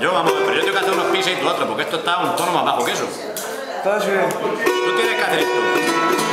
Yo, vamos, pero yo tengo que hacer unos pisos y tú otro, porque esto está un tono más bajo que eso. Está bien. Tú tienes que hacer esto.